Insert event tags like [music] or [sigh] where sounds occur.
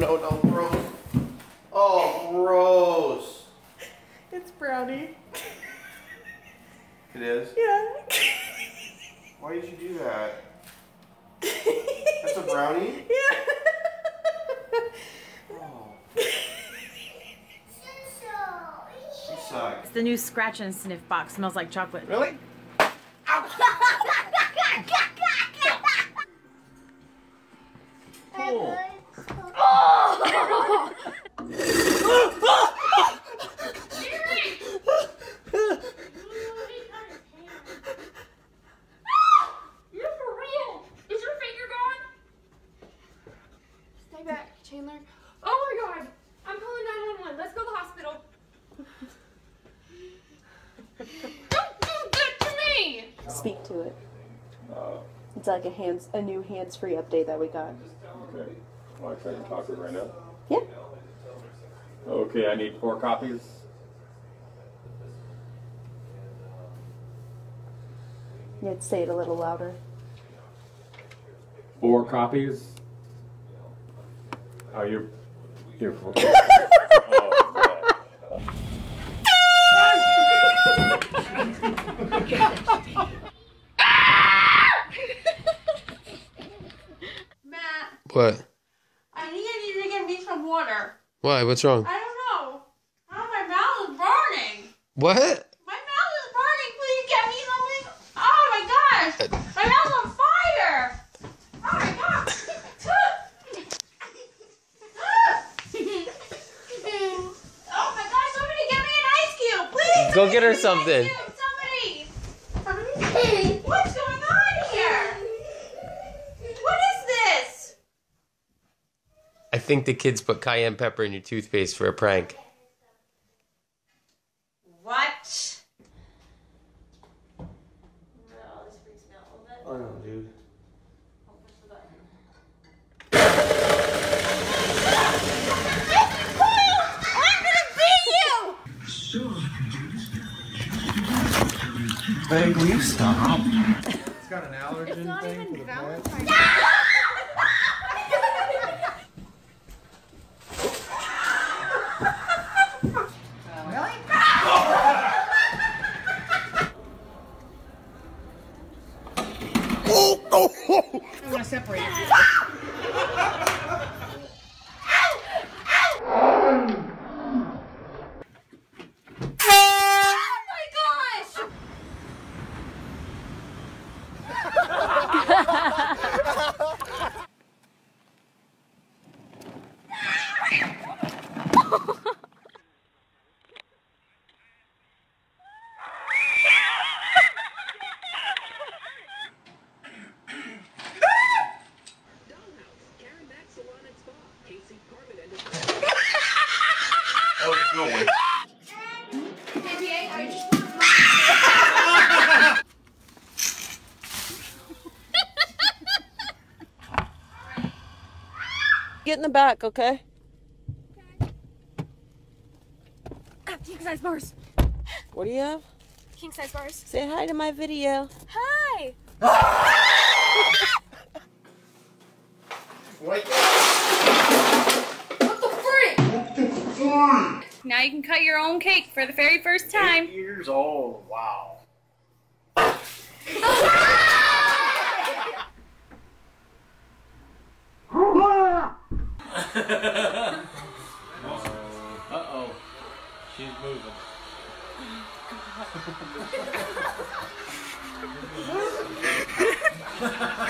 no, no, gross. Oh, gross. It's brownie. It is? Yeah. Why did you do that? That's a brownie? Yeah. Oh. It's the new scratch and sniff box. Smells like chocolate. Really? Chandler. Oh my god. I'm calling 911. Let's go to the hospital. [laughs] Don't do that to me. Speak to it. It's like a hands a new hands free update that we got. Okay. Well, I can talk to it right now. Yeah. Okay, I need four copies. You had to say it a little louder. Four copies. Oh, you're. You're. [laughs] oh, Matt, [laughs] What? I need you to get me some water. Why? What's wrong? I don't know. Oh, my mouth is burning. What? My mouth is burning. Please get me something. Oh my gosh. My mouth's on fire. Oh my god. oh my gosh, somebody get me an ice cube. Please. [laughs] Go get her something. Somebody. What's going on here? What is this? I think the kids put cayenne pepper in your toothpaste for a prank. What? I know, dude. Meg, will you stop? It's got an allergen it's not thing for the pet. I want to separate going. NBA, I just Get in the back, okay? Ah, king size bars. What do you have? King size bars. Say hi to my video. Hi. Wait. What the freak? Now you can cut your own cake for the very first time. Eight years old. Wow. [laughs] Uh-oh. She's moving. [laughs] [laughs]